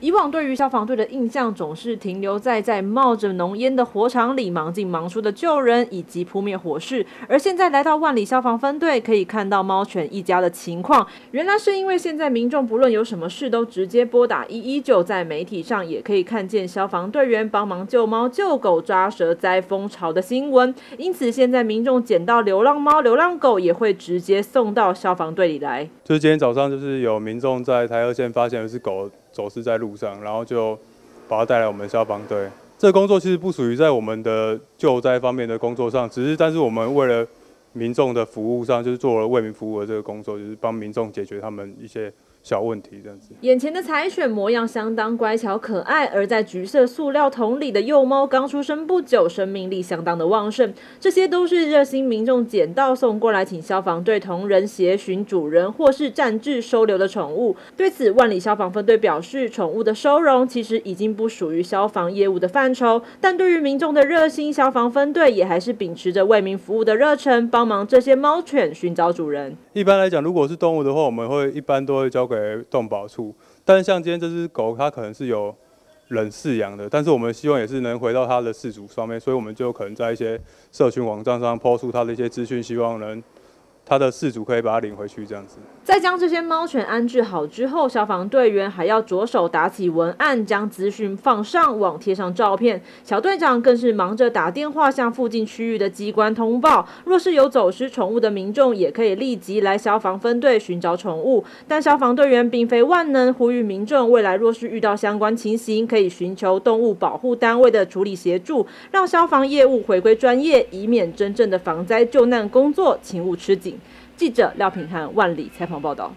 以往对于消防队的印象总是停留在在冒着浓烟的火场里忙进忙出的救人以及扑灭火势，而现在来到万里消防分队，可以看到猫犬一家的情况。原来是因为现在民众不论有什么事都直接拨打一一九，在媒体上也可以看见消防队员帮忙救猫、救狗、抓蛇灾蜂巢的新闻，因此现在民众捡到流浪猫、流浪狗也会直接送到消防队里来。就是今天早上，就是有民众在台二线发现有只狗。走失在路上，然后就把他带来我们消防队。这工作其实不属于在我们的救灾方面的工作上，只是但是我们为了民众的服务上，就是做了为民服务的这个工作，就是帮民众解决他们一些。小问题这样子。眼前的柴犬模样相当乖巧可爱，而在橘色塑料桶里的幼猫刚出生不久，生命力相当的旺盛。这些都是热心民众捡到送过来，请消防队同仁协寻主人或是暂置收留的宠物。对此，万里消防分队表示，宠物的收容其实已经不属于消防业务的范畴，但对于民众的热心，消防分队也还是秉持着为民服务的热忱，帮忙这些猫犬寻找主人。一般来讲，如果是动物的话，我们会一般都会交给。动保处，但是像今天这只狗，它可能是有人饲养的，但是我们希望也是能回到它的饲主上面，所以我们就可能在一些社群网站上抛出它的一些资讯，希望能。他的事主可以把它领回去，这样子。在将这些猫犬安置好之后，消防队员还要着手打起文案，将资讯放上网，贴上照片。小队长更是忙着打电话向附近区域的机关通报。若是有走失宠物的民众，也可以立即来消防分队寻找宠物。但消防队员并非万能，呼吁民众未来若是遇到相关情形，可以寻求动物保护单位的处理协助，让消防业务回归专业，以免真正的防灾救难工作请勿吃紧。记者廖品涵万里采访报道。